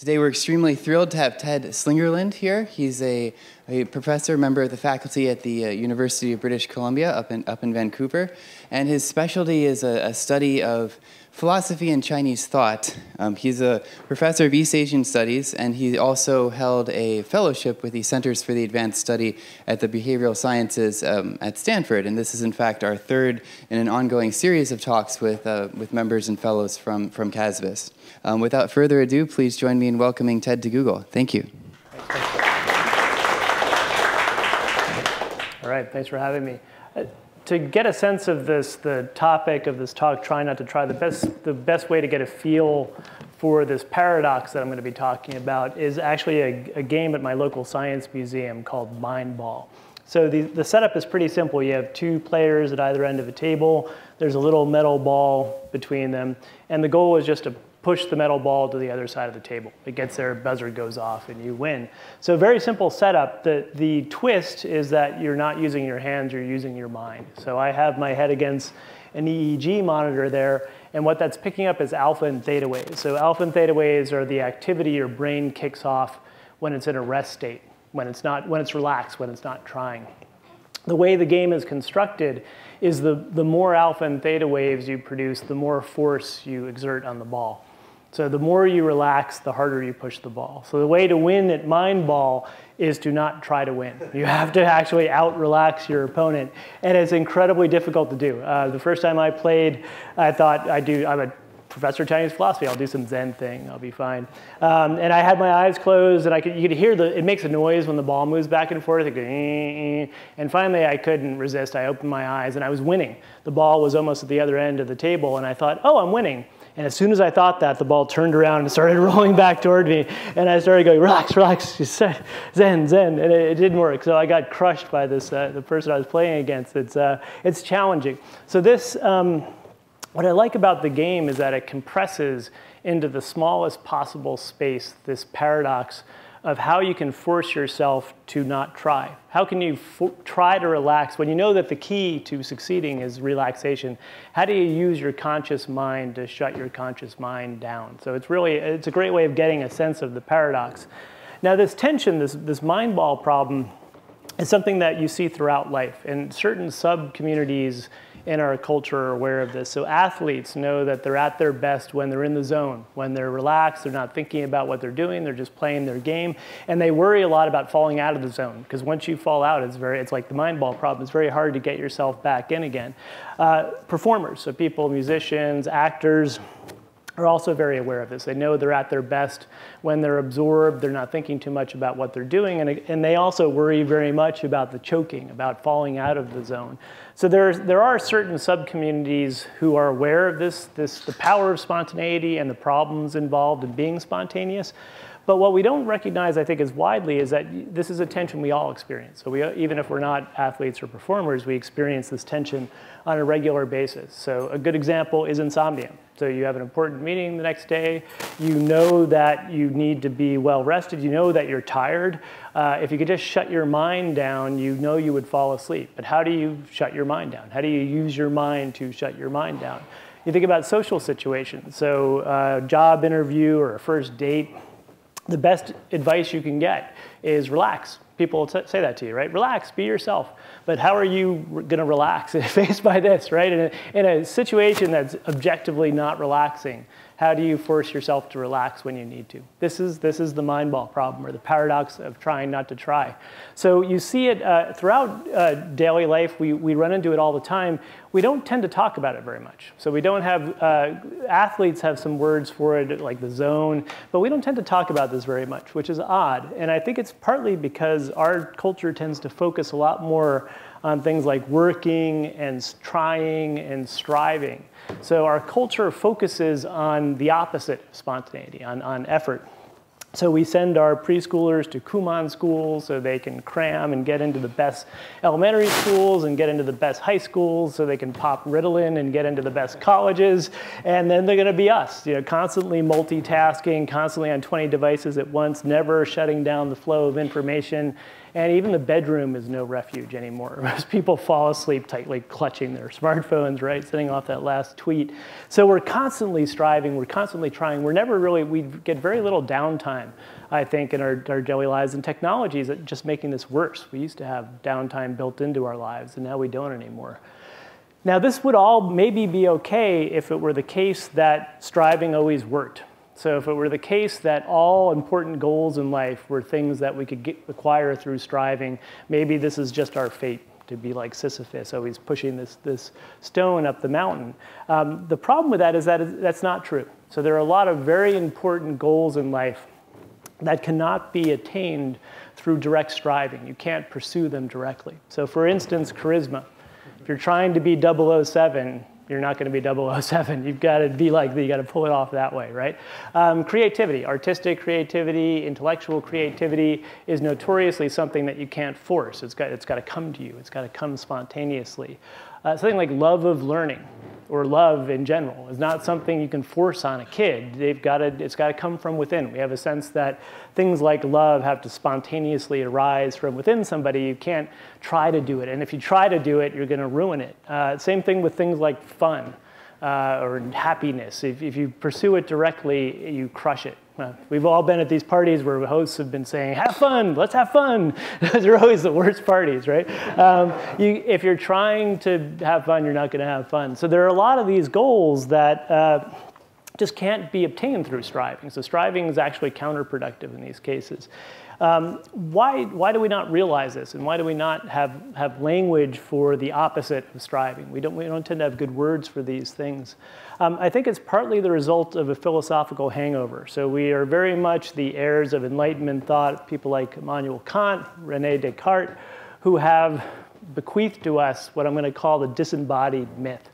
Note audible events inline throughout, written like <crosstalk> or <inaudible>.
Today we're extremely thrilled to have Ted Slingerland here. He's a, a professor, member of the faculty at the uh, University of British Columbia up in, up in Vancouver. And his specialty is a, a study of philosophy and Chinese thought. Um, he's a professor of East Asian Studies, and he also held a fellowship with the Centers for the Advanced Study at the Behavioral Sciences um, at Stanford. And this is, in fact, our third in an ongoing series of talks with, uh, with members and fellows from, from CASBS. Um, without further ado, please join me in welcoming Ted to Google. Thank you. All right, thanks for having me. Uh, to get a sense of this, the topic of this talk, try not to try, the best, the best way to get a feel for this paradox that I'm going to be talking about is actually a, a game at my local science museum called Mind Ball. So the, the setup is pretty simple. You have two players at either end of a table. There's a little metal ball between them. And the goal is just to push the metal ball to the other side of the table. It gets there, buzzer goes off, and you win. So very simple setup. The, the twist is that you're not using your hands, you're using your mind. So I have my head against an EEG monitor there, and what that's picking up is alpha and theta waves. So alpha and theta waves are the activity your brain kicks off when it's in a rest state, when it's, not, when it's relaxed, when it's not trying. The way the game is constructed is the, the more alpha and theta waves you produce, the more force you exert on the ball. So the more you relax, the harder you push the ball. So the way to win at mind ball is to not try to win. You <laughs> have to actually out relax your opponent, and it's incredibly difficult to do. Uh, the first time I played, I thought I do. I'm a professor of Chinese philosophy. I'll do some Zen thing. I'll be fine. Um, and I had my eyes closed, and I could you could hear the it makes a noise when the ball moves back and forth. It goes, eh. and finally I couldn't resist. I opened my eyes, and I was winning. The ball was almost at the other end of the table, and I thought, oh, I'm winning. And as soon as I thought that, the ball turned around and started <laughs> rolling back toward me. And I started going, relax, relax, zen, zen. And it, it didn't work. So I got crushed by this, uh, the person I was playing against. It's, uh, it's challenging. So this, um, what I like about the game is that it compresses into the smallest possible space this paradox of how you can force yourself to not try. How can you try to relax when you know that the key to succeeding is relaxation? How do you use your conscious mind to shut your conscious mind down? So it's really, it's a great way of getting a sense of the paradox. Now this tension, this, this mind ball problem, is something that you see throughout life. In certain sub-communities, in our culture are aware of this. So athletes know that they're at their best when they're in the zone, when they're relaxed, they're not thinking about what they're doing, they're just playing their game, and they worry a lot about falling out of the zone because once you fall out, it's very, it's like the mind ball problem. It's very hard to get yourself back in again. Uh, performers, so people, musicians, actors, are also very aware of this. They know they're at their best when they're absorbed, they're not thinking too much about what they're doing, and, and they also worry very much about the choking, about falling out of the zone. So there's, there are certain sub-communities who are aware of this, this, the power of spontaneity and the problems involved in being spontaneous. But what we don't recognize, I think, as widely is that this is a tension we all experience. So we, even if we're not athletes or performers, we experience this tension on a regular basis. So a good example is insomnia. So you have an important meeting the next day. You know that you need to be well rested. You know that you're tired. Uh, if you could just shut your mind down, you know you would fall asleep. But how do you shut your mind down? How do you use your mind to shut your mind down? You think about social situations. So uh, job interview or a first date, the best advice you can get is relax. People say that to you, right? Relax, be yourself. But how are you going to relax <laughs> if faced by this, right? In a, in a situation that's objectively not relaxing, how do you force yourself to relax when you need to? This is, this is the mind ball problem or the paradox of trying not to try. So you see it uh, throughout uh, daily life. We, we run into it all the time. We don't tend to talk about it very much. So we don't have, uh, athletes have some words for it like the zone, but we don't tend to talk about this very much, which is odd. And I think it's partly because our culture tends to focus a lot more on things like working and trying and striving. So our culture focuses on the opposite of spontaneity, on, on effort. So we send our preschoolers to Kumon schools so they can cram and get into the best elementary schools and get into the best high schools so they can pop Ritalin and get into the best colleges. And then they're gonna be us, you know, constantly multitasking, constantly on 20 devices at once, never shutting down the flow of information And even the bedroom is no refuge anymore. <laughs> Most people fall asleep tightly clutching their smartphones, right, sending off that last tweet. So we're constantly striving, we're constantly trying. We're never really, we get very little downtime, I think, in our, our daily lives. And technology is just making this worse. We used to have downtime built into our lives, and now we don't anymore. Now, this would all maybe be okay if it were the case that striving always worked. So if it were the case that all important goals in life were things that we could get, acquire through striving, maybe this is just our fate to be like Sisyphus, always pushing this, this stone up the mountain. Um, the problem with that is that that's not true. So there are a lot of very important goals in life that cannot be attained through direct striving. You can't pursue them directly. So for instance, charisma. If you're trying to be 007, you're not going to be 007. You've got to be like, you got to pull it off that way, right? Um, creativity, artistic creativity, intellectual creativity is notoriously something that you can't force. It's got, it's got to come to you. It's got to come spontaneously. Uh, something like love of learning or love in general is not something you can force on a kid. They've got to, it's got to come from within. We have a sense that things like love have to spontaneously arise from within somebody. You can't try to do it. And if you try to do it, you're going to ruin it. Uh, same thing with things like fun uh, or happiness. If, if you pursue it directly, you crush it. Uh, we've all been at these parties where hosts have been saying, have fun, let's have fun. <laughs> Those are always the worst parties, right? Um, you, if you're trying to have fun, you're not going to have fun. So there are a lot of these goals that uh, just can't be obtained through striving. So striving is actually counterproductive in these cases. Um, why, why do we not realize this? And why do we not have, have language for the opposite of striving? We don't, we don't tend to have good words for these things. Um, I think it's partly the result of a philosophical hangover. So we are very much the heirs of Enlightenment thought, people like Immanuel Kant, Rene Descartes, who have bequeathed to us what I'm going to call the disembodied myth.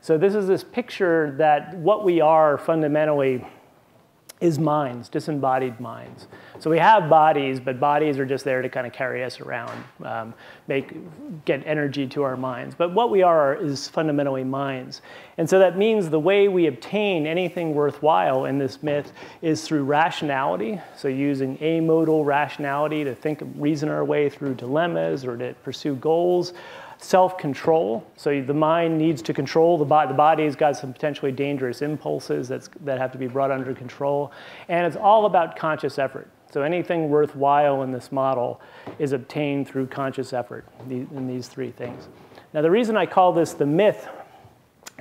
So this is this picture that what we are fundamentally is minds, disembodied minds. So we have bodies, but bodies are just there to kind of carry us around, um, make, get energy to our minds. But what we are is fundamentally minds. And so that means the way we obtain anything worthwhile in this myth is through rationality. So using amodal rationality to think, reason our way through dilemmas or to pursue goals self-control. So the mind needs to control the body. The body's got some potentially dangerous impulses that's, that have to be brought under control. And it's all about conscious effort. So anything worthwhile in this model is obtained through conscious effort in these three things. Now the reason I call this the myth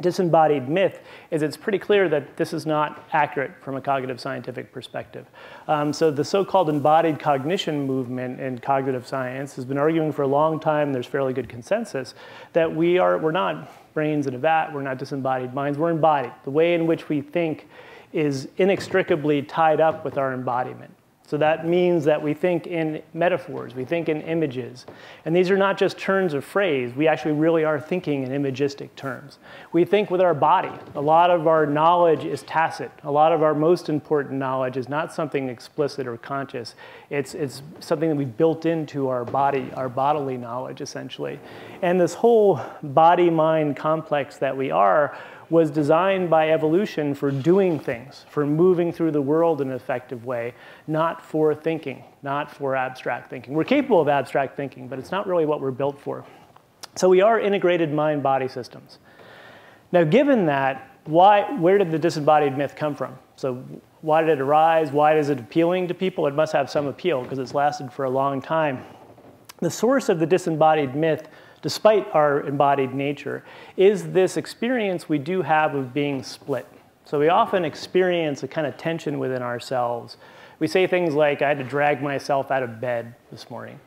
disembodied myth is it's pretty clear that this is not accurate from a cognitive scientific perspective. Um, so the so-called embodied cognition movement in cognitive science has been arguing for a long time, there's fairly good consensus, that we are, we're not brains in a vat, we're not disembodied minds, we're embodied. The way in which we think is inextricably tied up with our embodiment. So that means that we think in metaphors, we think in images. And these are not just turns of phrase, we actually really are thinking in imagistic terms. We think with our body. A lot of our knowledge is tacit. A lot of our most important knowledge is not something explicit or conscious. It's, it's something that we've built into our body, our bodily knowledge, essentially. And this whole body-mind complex that we are was designed by evolution for doing things, for moving through the world in an effective way, not for thinking, not for abstract thinking. We're capable of abstract thinking, but it's not really what we're built for. So we are integrated mind-body systems. Now, given that, why, where did the disembodied myth come from? So why did it arise? Why is it appealing to people? It must have some appeal because it's lasted for a long time. The source of the disembodied myth despite our embodied nature, is this experience we do have of being split. So we often experience a kind of tension within ourselves. We say things like, I had to drag myself out of bed this morning.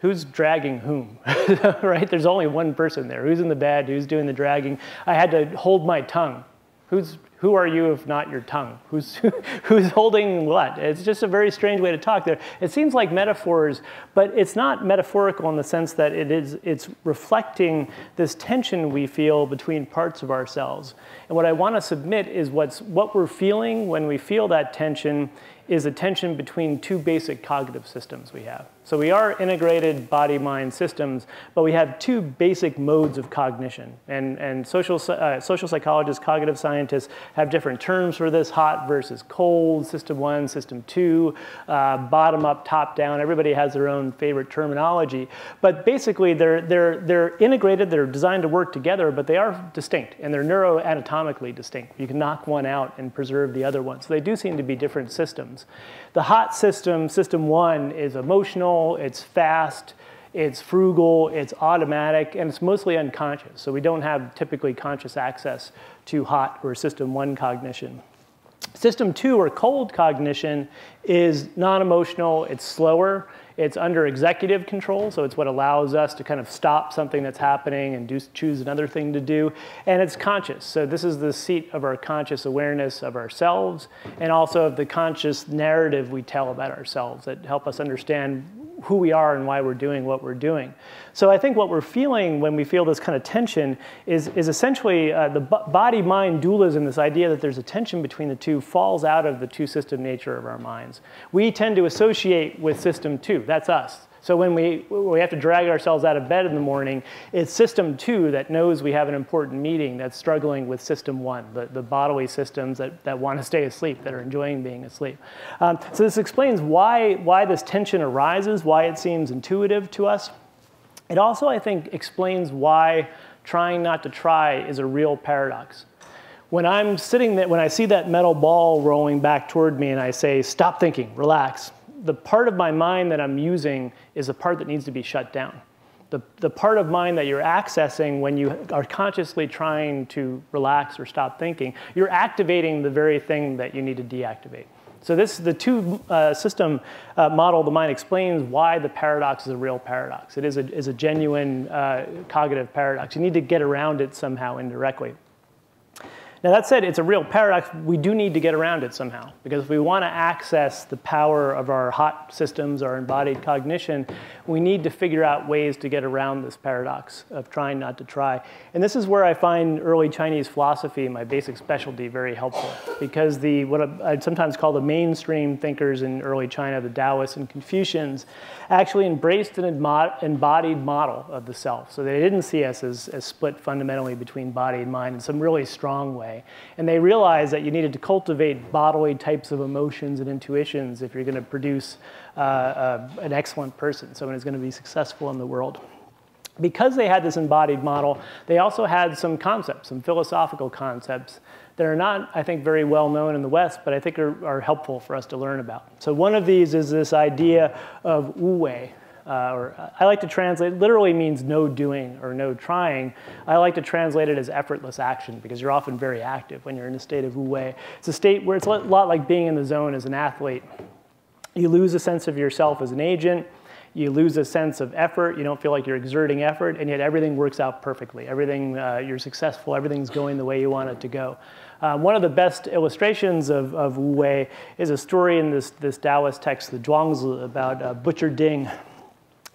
Who's dragging whom, <laughs> right? There's only one person there. Who's in the bed? Who's doing the dragging? I had to hold my tongue. Who's who are you if not your tongue? Who's, <laughs> who's holding what? It's just a very strange way to talk there. It seems like metaphors, but it's not metaphorical in the sense that it is, it's reflecting this tension we feel between parts of ourselves. And what I want to submit is what's, what we're feeling when we feel that tension is a tension between two basic cognitive systems we have. So we are integrated body-mind systems, but we have two basic modes of cognition. And, and social, uh, social psychologists, cognitive scientists have different terms for this, hot versus cold, system one, system two, uh, bottom up, top down. Everybody has their own favorite terminology. But basically, they're, they're, they're integrated, they're designed to work together, but they are distinct, and they're neuroanatomically distinct. You can knock one out and preserve the other one. So they do seem to be different systems. The hot system, system one, is emotional, it's fast, it's frugal, it's automatic, and it's mostly unconscious. So we don't have typically conscious access to hot or system one cognition. System two or cold cognition is non-emotional, it's slower, it's under executive control, so it's what allows us to kind of stop something that's happening and do, choose another thing to do. And it's conscious, so this is the seat of our conscious awareness of ourselves and also of the conscious narrative we tell about ourselves that help us understand who we are and why we're doing what we're doing. So I think what we're feeling when we feel this kind of tension is, is essentially uh, the body-mind dualism, this idea that there's a tension between the two, falls out of the two-system nature of our minds. We tend to associate with system two. That's us. So when we, we have to drag ourselves out of bed in the morning, it's system two that knows we have an important meeting that's struggling with system one, the, the bodily systems that, that want to stay asleep, that are enjoying being asleep. Um, so this explains why, why this tension arises, why it seems intuitive to us. It also, I think, explains why trying not to try is a real paradox. When I'm sitting there, when I see that metal ball rolling back toward me and I say, stop thinking, relax, the part of my mind that I'm using is the part that needs to be shut down. The, the part of mind that you're accessing when you are consciously trying to relax or stop thinking, you're activating the very thing that you need to deactivate. So this, is the two uh, system uh, model of the mind explains why the paradox is a real paradox. It is a, is a genuine uh, cognitive paradox. You need to get around it somehow indirectly. Now that said, it's a real paradox. We do need to get around it somehow because if we want to access the power of our hot systems, our embodied cognition, we need to figure out ways to get around this paradox of trying not to try. And this is where I find early Chinese philosophy, my basic specialty, very helpful because the what I'd sometimes call the mainstream thinkers in early China, the Taoists and Confucians, actually embraced an embodied model of the self. So they didn't see us as, as split fundamentally between body and mind in some really strong way. And they realized that you needed to cultivate bodily types of emotions and intuitions if you're going to produce uh, uh, an excellent person, someone who's going to be successful in the world. Because they had this embodied model, they also had some concepts, some philosophical concepts that are not, I think, very well known in the West, but I think are, are helpful for us to learn about. So one of these is this idea of wu wei, uh, or uh, I like to translate, literally means no doing or no trying. I like to translate it as effortless action because you're often very active when you're in a state of wu wei. It's a state where it's a lot like being in the zone as an athlete. You lose a sense of yourself as an agent. You lose a sense of effort. You don't feel like you're exerting effort, and yet everything works out perfectly. Everything, uh, you're successful. Everything's going the way you want it to go. Um, one of the best illustrations of, of Wu Wei is a story in this, this Taoist text, the Zhuangzi, about uh, Butcher Ding.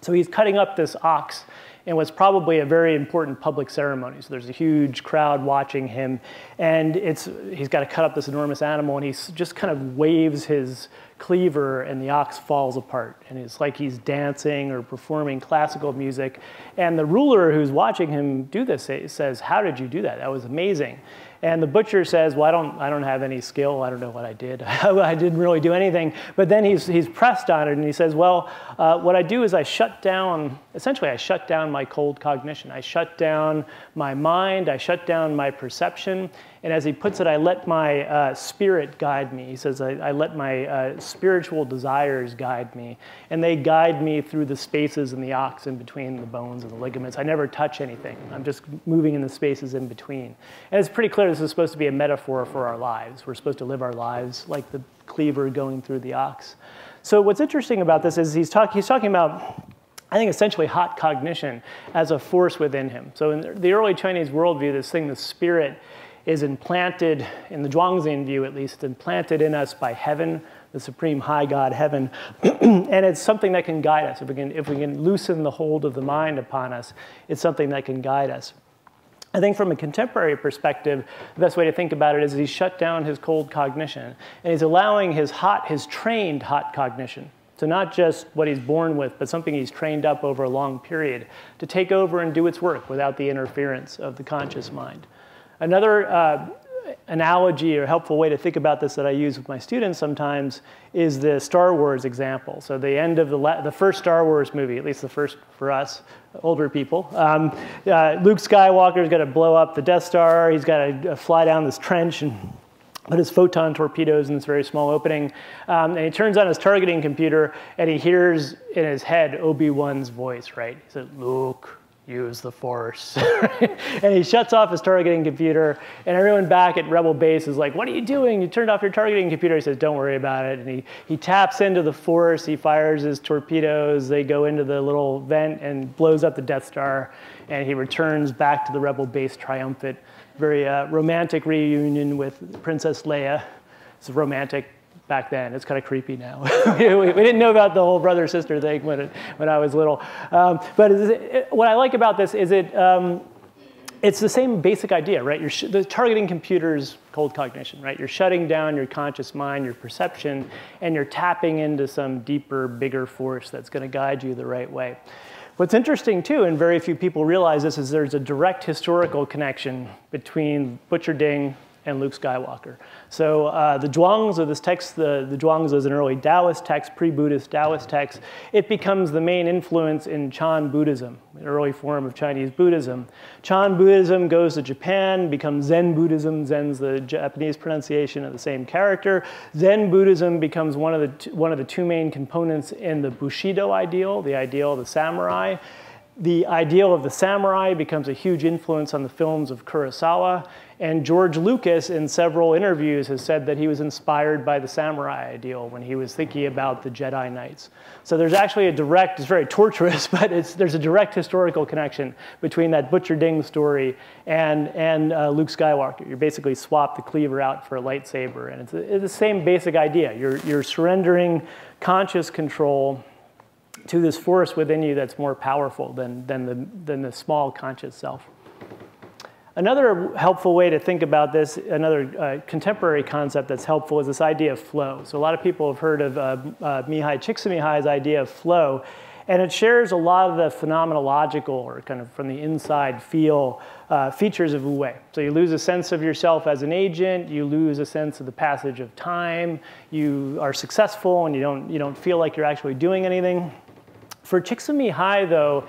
So he's cutting up this ox in what's probably a very important public ceremony. So there's a huge crowd watching him, and it's, he's got to cut up this enormous animal, and he just kind of waves his cleaver, and the ox falls apart. And it's like he's dancing or performing classical music. And the ruler who's watching him do this eh, says, How did you do that? That was amazing. And the butcher says, well, I don't, I don't have any skill. I don't know what I did. <laughs> I didn't really do anything. But then he's, he's pressed on it and he says, well, uh, what I do is I shut down, essentially I shut down my cold cognition. I shut down my mind. I shut down my perception. And as he puts it, I let my uh, spirit guide me. He says, I, I let my uh, spiritual desires guide me. And they guide me through the spaces and the ox in between the bones and the ligaments. I never touch anything. I'm just moving in the spaces in between. And it's pretty clear this is supposed to be a metaphor for our lives. We're supposed to live our lives like the cleaver going through the ox. So what's interesting about this is he's, talk, he's talking about I think essentially hot cognition as a force within him. So in the early Chinese worldview, this thing, the spirit, is implanted, in the Zhuangzi view at least, implanted in us by heaven, the supreme high God, heaven. <clears throat> and it's something that can guide us. If we, can, if we can loosen the hold of the mind upon us, it's something that can guide us. I think from a contemporary perspective, the best way to think about it is he's shut down his cold cognition and he's allowing his hot, his trained hot cognition. So not just what he's born with, but something he's trained up over a long period to take over and do its work without the interference of the conscious mind. Another, uh, analogy or helpful way to think about this that I use with my students sometimes is the Star Wars example. So the end of the, the first Star Wars movie, at least the first for us, older people, um, uh, Luke Skywalker's got to blow up the Death Star. He's got to uh, fly down this trench and put his photon torpedoes in this very small opening. Um, and he turns on his targeting computer and he hears in his head Obi-Wan's voice, right? He said, Luke, use the force. <laughs> and he shuts off his targeting computer, and everyone back at Rebel Base is like, what are you doing? You turned off your targeting computer. He says, don't worry about it. And he, he taps into the force, he fires his torpedoes, they go into the little vent and blows up the Death Star, and he returns back to the Rebel Base triumphant. Very uh, romantic reunion with Princess Leia. It's a romantic back then. It's kind of creepy now. <laughs> we, didn't know about the whole brother sister thing when, it, when I was little. Um, but it, what I like about this is it, um, it's the same basic idea, right? You're the targeting computer's cold cognition, right? You're shutting down your conscious mind, your perception, and you're tapping into some deeper, bigger force that's going to guide you the right way. What's interesting too, and very few people realize this, is there's a direct historical connection between Butcher Ding and Luke Skywalker. So uh, the Zhuangzi this text, the, the is an early Taoist text, pre-Buddhist Taoist text. It becomes the main influence in Chan Buddhism, an early form of Chinese Buddhism. Chan Buddhism goes to Japan, becomes Zen Buddhism. Zen's the Japanese pronunciation of the same character. Zen Buddhism becomes one of the, one of the two main components in the Bushido ideal, the ideal of the samurai the ideal of the samurai becomes a huge influence on the films of Kurosawa. And George Lucas, in several interviews, has said that he was inspired by the samurai ideal when he was thinking about the Jedi Knights. So there's actually a direct, it's very torturous, <laughs> but there's a direct historical connection between that Butcher Ding story and, and uh, Luke Skywalker. You basically swap the cleaver out for a lightsaber. And it's, it's the same basic idea. You're, you're surrendering conscious control to this force within you that's more powerful than, than, the, than the small conscious self. Another helpful way to think about this, another uh, contemporary concept that's helpful is this idea of flow. So a lot of people have heard of uh, uh, Mihaly Csikszentmihalyi's idea of flow, and it shares a lot of the phenomenological or kind of from the inside feel uh, features of Wu. So you lose a sense of yourself as an agent, you lose a sense of the passage of time, you are successful and you don't, you don't feel like you're actually doing anything. For Csikszentmihalyi, though,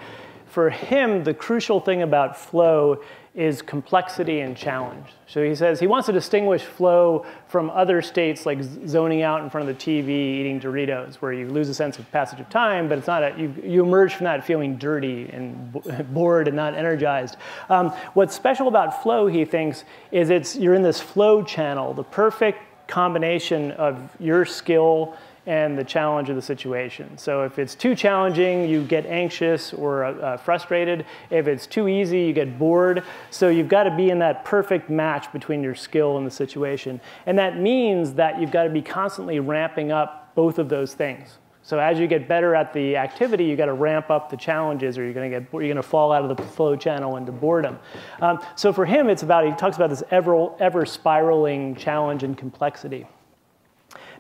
for him, the crucial thing about flow is complexity and challenge. So he says he wants to distinguish flow from other states like zoning out in front of the TV, eating Doritos, where you lose a sense of passage of time, but it's not a, you, you emerge from that feeling dirty and <laughs> bored and not energized. Um, what's special about flow, he thinks, is it's you're in this flow channel, the perfect combination of your skill and the challenge of the situation. So if it's too challenging, you get anxious or uh, frustrated. If it's too easy, you get bored. So you've got to be in that perfect match between your skill and the situation. And that means that you've got to be constantly ramping up both of those things. So as you get better at the activity, you got to ramp up the challenges, or you're going to get you're going to fall out of the flow channel into boredom. Um, so for him, it's about he talks about this ever ever spiraling challenge and complexity.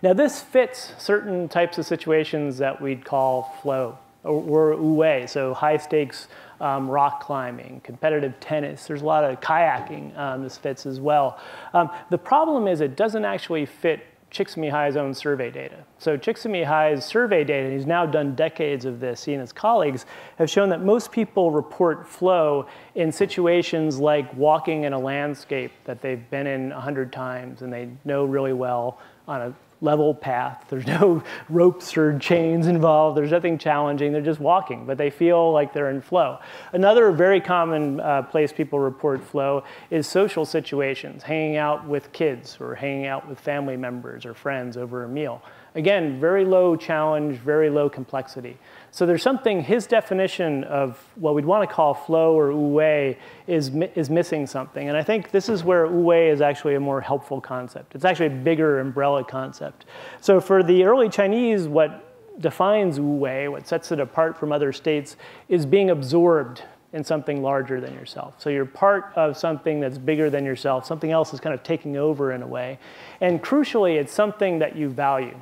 Now this fits certain types of situations that we'd call flow or, or so high stakes um, rock climbing, competitive tennis. There's a lot of kayaking um, this fits as well. Um, the problem is it doesn't actually fit Csikszentmihalyi's own survey data. So Csikszentmihalyi's survey data, and he's now done decades of this, he and his colleagues have shown that most people report flow in situations like walking in a landscape that they've been in 100 times and they know really well on a level path. There's no <laughs> ropes or chains involved. There's nothing challenging. They're just walking, but they feel like they're in flow. Another very common uh, place people report flow is social situations, hanging out with kids or hanging out with family members or friends over a meal. Again, very low challenge, very low complexity. So there's something, his definition of what we'd want to call flow or wu is, is missing something. And I think this is where wu is actually a more helpful concept. It's actually a bigger umbrella concept. So for the early Chinese, what defines wu what sets it apart from other states, is being absorbed in something larger than yourself. So you're part of something that's bigger than yourself. Something else is kind of taking over in a way. And crucially, it's something that you value.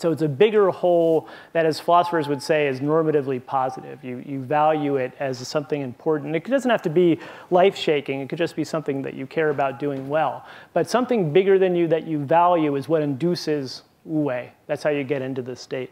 So it's a bigger whole that, as philosophers would say, is normatively positive. You, you value it as something important. It doesn't have to be life shaking, it could just be something that you care about doing well. But something bigger than you that you value is what induces wu. That's how you get into the state.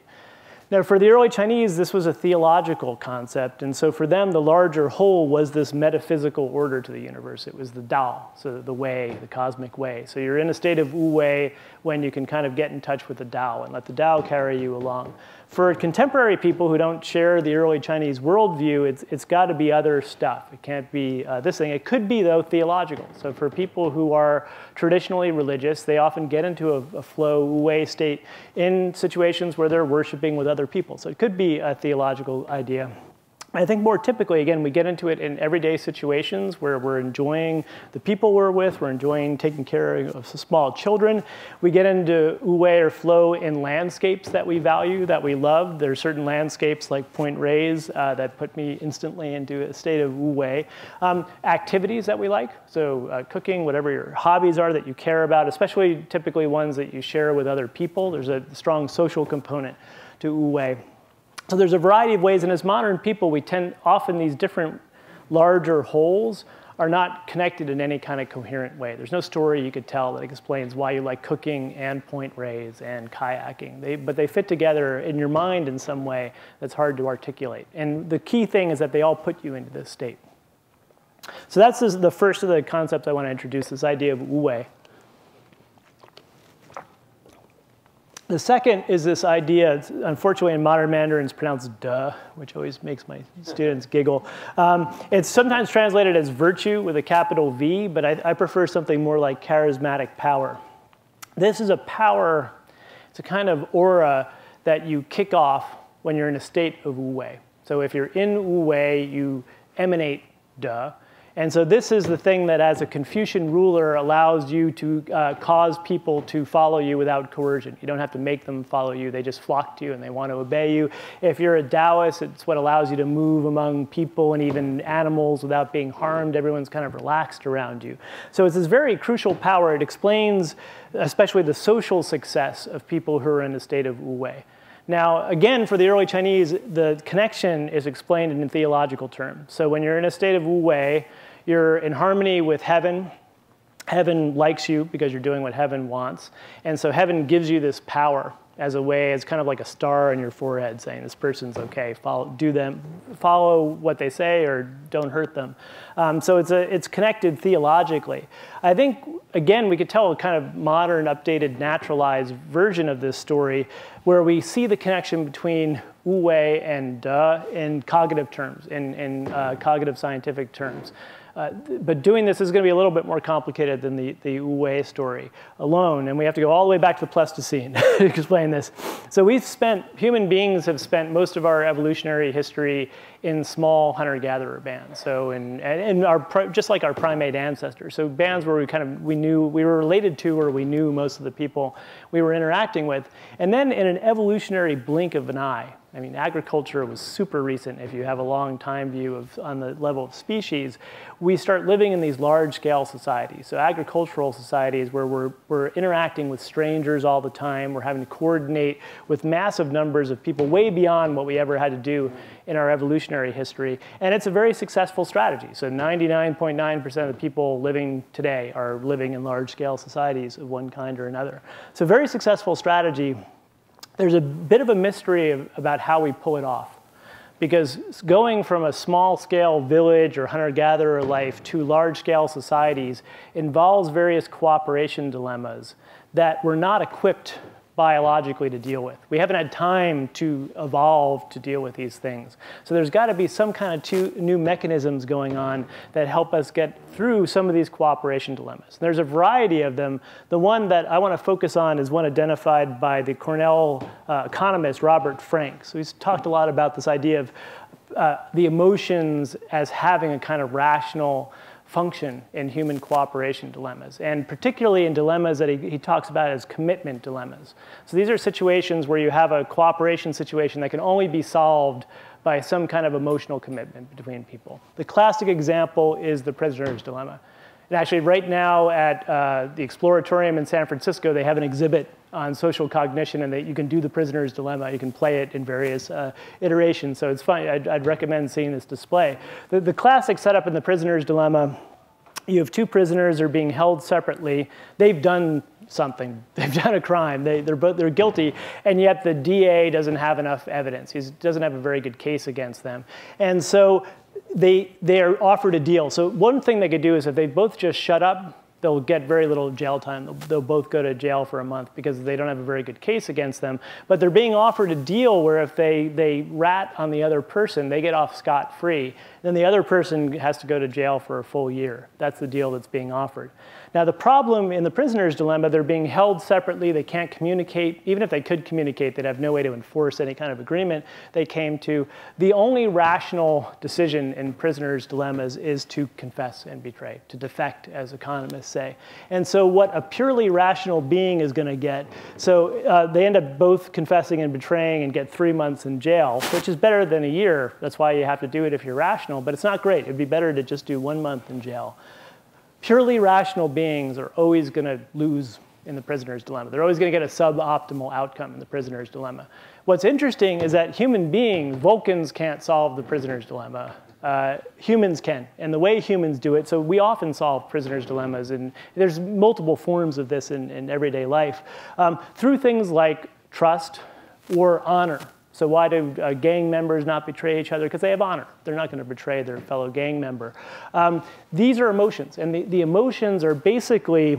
Now, for the early Chinese, this was a theological concept. And so for them, the larger whole was this metaphysical order to the universe. It was the Dao, so the way, the cosmic way. So you're in a state of wu wei when you can kind of get in touch with the Dao and let the Dao carry you along. For contemporary people who don't share the early Chinese worldview, it's, it's got to be other stuff. It can't be uh, this thing. It could be, though, theological. So for people who are traditionally religious, they often get into a, a flow way state in situations where they're worshiping with other people. So it could be a theological idea. I think more typically, again, we get into it in everyday situations where we're enjoying the people we're with, we're enjoying taking care of small children. We get into wu wei or flow in landscapes that we value, that we love. There are certain landscapes like Point Reyes uh, that put me instantly into a state of wu wei. Um, activities that we like, so uh, cooking, whatever your hobbies are that you care about, especially typically ones that you share with other people. There's a strong social component to wu wei. So there's a variety of ways, and as modern people, we tend often these different larger wholes are not connected in any kind of coherent way. There's no story you could tell that explains why you like cooking and Point Reyes and kayaking. They, but they fit together in your mind in some way that's hard to articulate. And the key thing is that they all put you into this state. So that's the first of the concepts I want to introduce, this idea of wu wei. The second is this idea, unfortunately in modern Mandarin it's pronounced duh, which always makes my students giggle. Um, it's sometimes translated as virtue with a capital V, but I, I, prefer something more like charismatic power. This is a power, it's a kind of aura that you kick off when you're in a state of wu wei. So if you're in wu wei, you emanate duh. And so this is the thing that as a Confucian ruler allows you to uh, cause people to follow you without coercion. You don't have to make them follow you. They just flock to you and they want to obey you. If you're a Taoist, it's what allows you to move among people and even animals without being harmed. Everyone's kind of relaxed around you. So it's this very crucial power. It explains especially the social success of people who are in a state of wu wei. Now, again, for the early Chinese, the connection is explained in theological terms. So when you're in a state of wu wei, you're in harmony with heaven. Heaven likes you because you're doing what heaven wants. And so heaven gives you this power as a way, it's kind of like a star on your forehead saying this person's okay, follow, do them, follow what they say or don't hurt them. Um, so it's, a, it's connected theologically. I think, again, we could tell a kind of modern, updated, naturalized version of this story where we see the connection between wu wei and duh in cognitive terms, in, in uh, cognitive scientific terms. Uh, but doing this is going to be a little bit more complicated than the, the wu story alone, and we have to go all the way back to the Pleistocene <laughs> to explain this. So we've spent, human beings have spent most of our evolutionary history in small hunter-gatherer bands. So in, in our, just like our primate ancestors. So bands where we kind of, we knew, we were related to or we knew most of the people we were interacting with. And then in an evolutionary blink of an eye, I mean, agriculture was super recent if you have a long time view of, on the level of species. We start living in these large scale societies. So agricultural societies where we're, we're interacting with strangers all the time. We're having to coordinate with massive numbers of people way beyond what we ever had to do in our evolutionary history. And it's a very successful strategy. So 99.9% of the people living today are living in large scale societies of one kind or another. So very successful strategy there's a bit of a mystery of, about how we pull it off. Because going from a small scale village or hunter gatherer life to large scale societies involves various cooperation dilemmas that we're not equipped biologically to deal with. We haven't had time to evolve to deal with these things. So there's got to be some kind of two new mechanisms going on that help us get through some of these cooperation dilemmas. There's a variety of them. The one that I want to focus on is one identified by the Cornell uh, economist Robert Frank. So he's talked a lot about this idea of uh, the emotions as having a kind of rational function in human cooperation dilemmas, and particularly in dilemmas that he, he, talks about as commitment dilemmas. So these are situations where you have a cooperation situation that can only be solved by some kind of emotional commitment between people. The classic example is the prisoner's dilemma. And actually, right now at uh, the Exploratorium in San Francisco, they have an exhibit on social cognition, and that you can do the prisoner's dilemma. You can play it in various uh, iterations. So it's fun. I'd, I'd, recommend seeing this display. The, the classic setup in the prisoner's dilemma you have two prisoners are being held separately. They've done something. <laughs> They've done a crime. They, they're, both, they're guilty, and yet the DA doesn't have enough evidence. He doesn't have a very good case against them. And so they, they are offered a deal. So one thing they could do is if they both just shut up, they'll get very little jail time. They'll, they'll, both go to jail for a month because they don't have a very good case against them. But they're being offered a deal where if they, they rat on the other person, they get off scot free. Then the other person has to go to jail for a full year. That's the deal that's being offered. Now, the problem in the prisoner's dilemma, they're being held separately. They can't communicate. Even if they could communicate, they'd have no way to enforce any kind of agreement they came to. The only rational decision in prisoners' dilemmas is to confess and betray, to defect, as economists say. And so, what a purely rational being is going to get, so uh, they end up both confessing and betraying and get three months in jail, which is better than a year. That's why you have to do it if you're rational, but it's not great. It'd be better to just do one month in jail purely rational beings are always going to lose in the prisoner's dilemma. They're always going to get a suboptimal outcome in the prisoner's dilemma. What's interesting is that human beings, Vulcans can't solve the prisoner's dilemma. Uh, humans can, and the way humans do it, so we often solve prisoners' dilemmas, and there's multiple forms of this in, in everyday life, um, through things like trust or honor. So why do uh, gang members not betray each other? Because they have honor. They're not going to betray their fellow gang member. Um, these are emotions, and the, the emotions are basically,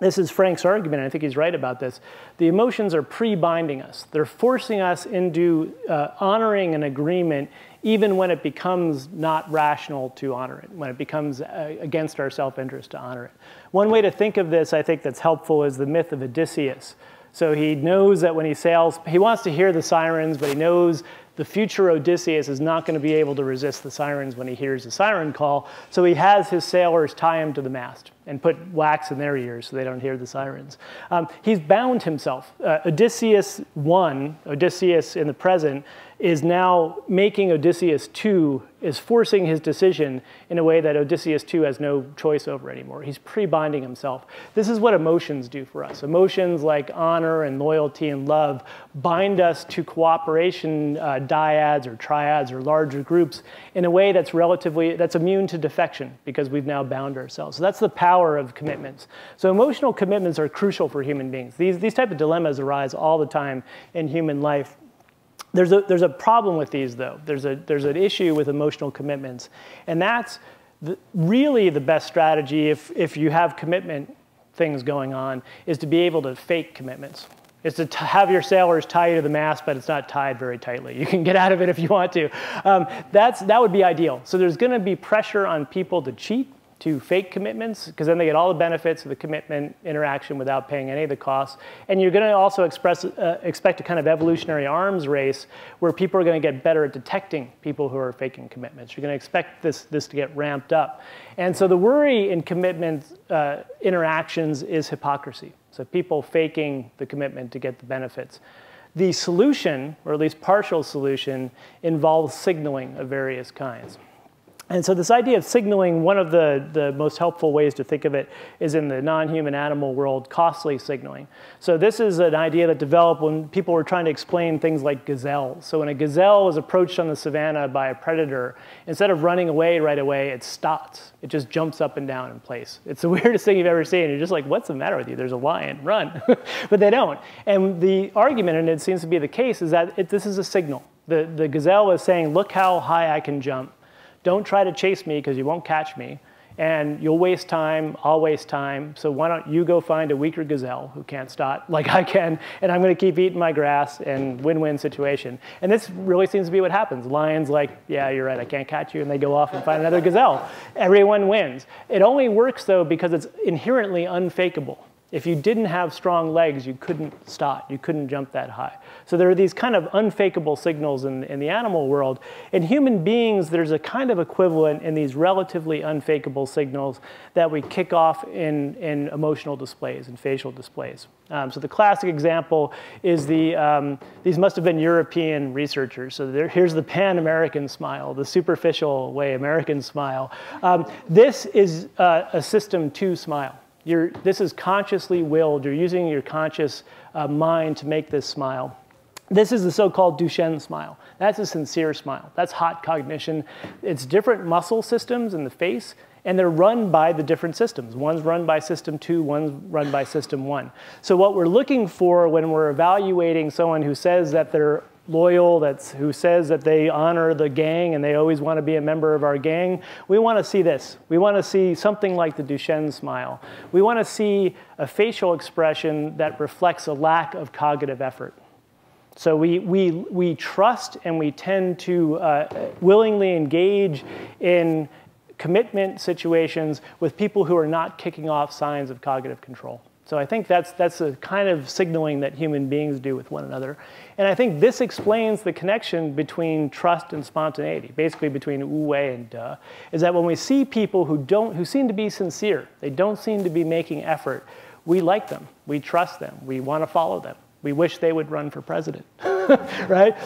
this is Frank's argument, I think he's right about this. The emotions are pre-binding us. They're forcing us into uh, honoring an agreement even when it becomes not rational to honor it, when it becomes uh, against our self-interest to honor it. One way to think of this, I think that's helpful, is the myth of Odysseus. So he knows that when he sails, he wants to hear the sirens, but he knows the future Odysseus is not going to be able to resist the sirens when he hears the siren call. So he has his sailors tie him to the mast and put wax in their ears so they don't hear the sirens. Um, he's bound himself. Uh, Odysseus 1, Odysseus in the present, is now making Odysseus 2, is forcing his decision in a way that Odysseus 2 has no choice over anymore. He's pre-binding himself. This is what emotions do for us. Emotions like honor and loyalty and love bind us to cooperation uh, dyads or triads or larger groups in a way that's relatively, that's immune to defection because we've now bound ourselves. So that's the power of commitments. So emotional commitments are crucial for human beings. These, these type of dilemmas arise all the time in human life. There's a, there's a problem with these, though. There's, a, there's an issue with emotional commitments. And that's the, really the best strategy if, if you have commitment things going on, is to be able to fake commitments. Is to have your sailors tie you to the mast, but it's not tied very tightly. You can get out of it if you want to. Um, that's, that would be ideal. So there's going to be pressure on people to cheat to fake commitments because then they get all the benefits of the commitment interaction without paying any of the costs. And you're going to also express, uh, expect a kind of evolutionary arms race where people are going to get better at detecting people who are faking commitments. You're going to expect this, this to get ramped up. And so the worry in commitment uh, interactions is hypocrisy. So people faking the commitment to get the benefits. The solution, or at least partial solution, involves signaling of various kinds. And so this idea of signaling, one of the, the most helpful ways to think of it is in the non-human animal world, costly signaling. So this is an idea that developed when people were trying to explain things like gazelles. So when a gazelle is approached on the savannah by a predator, instead of running away right away, it stops. It just jumps up and down in place. It's the <laughs> weirdest thing you've ever seen. You're just like, what's the matter with you? There's a lion, run. <laughs> but they don't. And the argument, and it seems to be the case, is that it, this is a signal. The, the gazelle is saying, look how high I can jump. Don't try to chase me because you won't catch me. And you'll waste time, I'll waste time. So why don't you go find a weaker gazelle who can't stop <laughs> like I can, and I'm going to keep eating my grass and win-win situation. And this really seems to be what happens. Lions like, yeah, you're right, I can't catch you, and they go off and find another gazelle. Everyone wins. It only works though because it's inherently unfakeable. If you didn't have strong legs, you couldn't stop. You couldn't jump that high. So there are these kind of unfakeable signals in, in the animal world. In human beings, there's a kind of equivalent in these relatively unfakeable signals that we kick off in, in emotional displays and facial displays. Um, so the classic example is the, um, these must have been European researchers. So there, here's the pan-American smile, the superficial way American smile. Um, this is uh, a system two smile. You're, this is consciously willed. You're using your conscious uh, mind to make this smile. This is the so-called Duchenne smile. That's a sincere smile. That's hot cognition. It's different muscle systems in the face, and they're run by the different systems. One's run by system two, one's run by system one. So what we're looking for when we're evaluating someone who says that they're loyal, that's, who says that they honor the gang and they always want to be a member of our gang, we want to see this. We want to see something like the Duchenne smile. We want to see a facial expression that reflects a lack of cognitive effort. So we, we, we trust and we tend to uh, willingly engage in commitment situations with people who are not kicking off signs of cognitive control. So I think that's, that's a kind of signaling that human beings do with one another. And I think this explains the connection between trust and spontaneity, basically between wu wei and de, is that when we see people who, don't, who seem to be sincere, they don't seem to be making effort, we like them, we trust them, we want to follow them. We wish they would run for president, <laughs> right?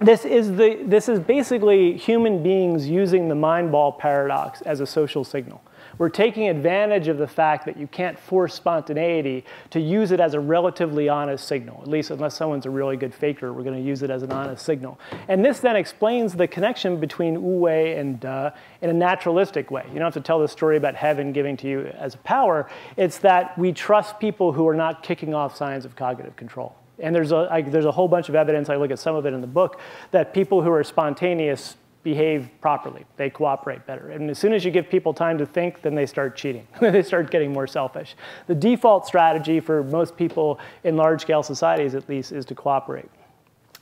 This is, the, this is basically human beings using the mind ball paradox as a social signal. We're taking advantage of the fact that you can't force spontaneity to use it as a relatively honest signal. At least unless someone's a really good faker, we're going to use it as an honest signal. And this then explains the connection between wu wei and de in a naturalistic way. You don't have to tell the story about heaven giving to you as a power. It's that we trust people who are not kicking off signs of cognitive control. And there's a, I, there's a whole bunch of evidence, I look at some of it in the book, that people who are spontaneous behave properly. They cooperate better. And as soon as you give people time to think, then they start cheating. <laughs> they start getting more selfish. The default strategy for most people in large-scale societies, at least, is to cooperate.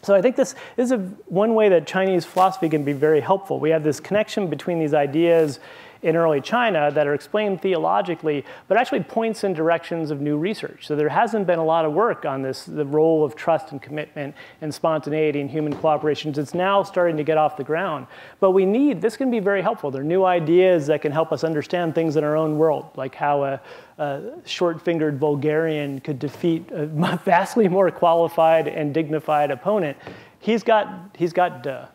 So I think this, is a, one way that Chinese philosophy can be very helpful. We have this connection between these ideas in early China that are explained theologically, but actually points in directions of new research. So there hasn't been a lot of work on this, the role of trust and commitment and spontaneity in human cooperations. It's now starting to get off the ground. But we need, this can be very helpful. There are new ideas that can help us understand things in our own world, like how a, a short-fingered vulgarian could defeat a <laughs> vastly more qualified and dignified opponent. He's got, he's got de.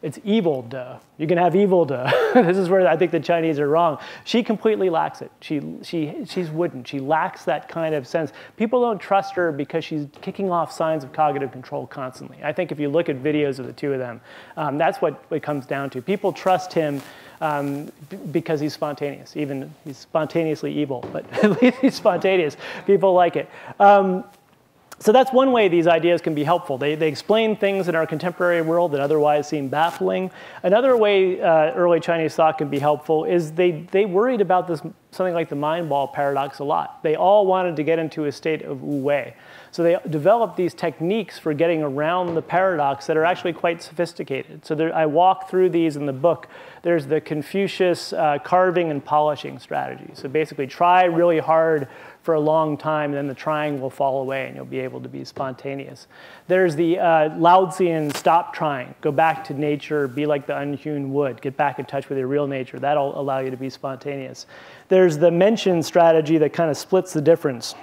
It's evil de. You can have evil de. <laughs> this is where I think the Chinese are wrong. She completely lacks it. She, she, she's wooden. She lacks that kind of sense. People don't trust her because she's kicking off signs of cognitive control constantly. I think if you look at videos of the two of them, um, that's what it comes down to. People trust him um, because he's spontaneous. Even he's spontaneously evil, but <laughs> at least he's spontaneous. People like it. Um, so that's one way these ideas can be helpful. They, they explain things in our contemporary world that otherwise seem baffling. Another way uh, early Chinese thought can be helpful is they, they worried about this something like the mind ball paradox a lot. They all wanted to get into a state of wu wei. So they developed these techniques for getting around the paradox that are actually quite sophisticated. So there, I walk through these in the book. There's the Confucius uh, carving and polishing strategy. So basically try really hard for a long time, then the trying will fall away and you'll be able to be spontaneous. There's the uh, Laozian stop trying, go back to nature, be like the unhewn wood, get back in touch with your real nature. That'll allow you to be spontaneous. There's the Mencian strategy that kind of splits the difference.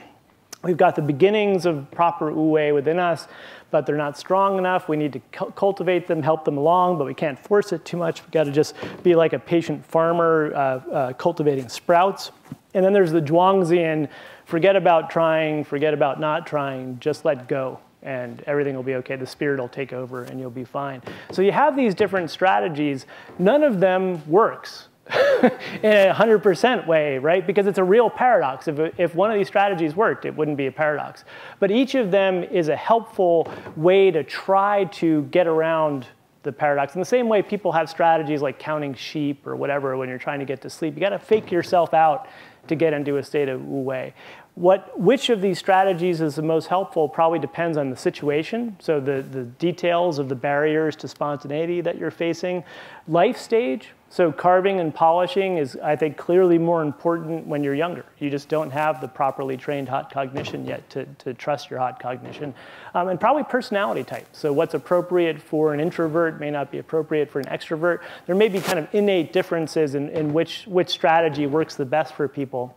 We've got the beginnings of proper wu wei within us, but they're not strong enough. We need to cultivate them, help them along, but we can't force it too much. We've got to just be like a patient farmer uh, uh, cultivating sprouts. And then there's the Zhuangzian forget about trying, forget about not trying, just let go and everything will be okay. The spirit will take over and you'll be fine. So you have these different strategies. None of them works <laughs> in a 100% way, right? Because it's a real paradox. If, if one of these strategies worked, it wouldn't be a paradox. But each of them is a helpful way to try to get around the paradox. In the same way people have strategies like counting sheep or whatever when you're trying to get to sleep. You got to fake yourself out to get into a state of wu wei. What, which of these strategies is the most helpful probably depends on the situation. So the, the details of the barriers to spontaneity that you're facing. Life stage, So carving and polishing is, I think, clearly more important when you're younger. You just don't have the properly trained hot cognition yet to, to trust your hot cognition. Um, and probably personality type. So what's appropriate for an introvert may not be appropriate for an extrovert. There may be kind of innate differences in, in which, which strategy works the best for people.